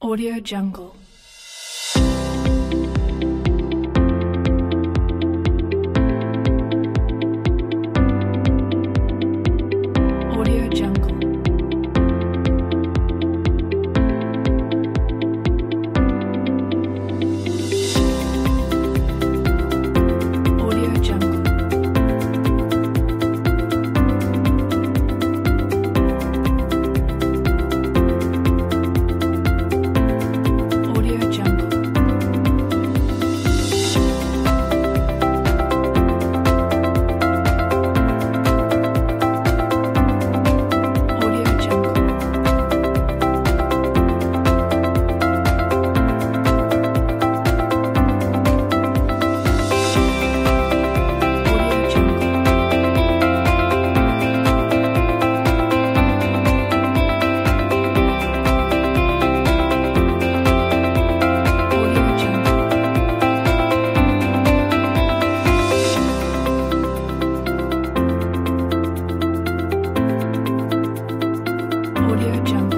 Audio Jungle. Audio Jungle.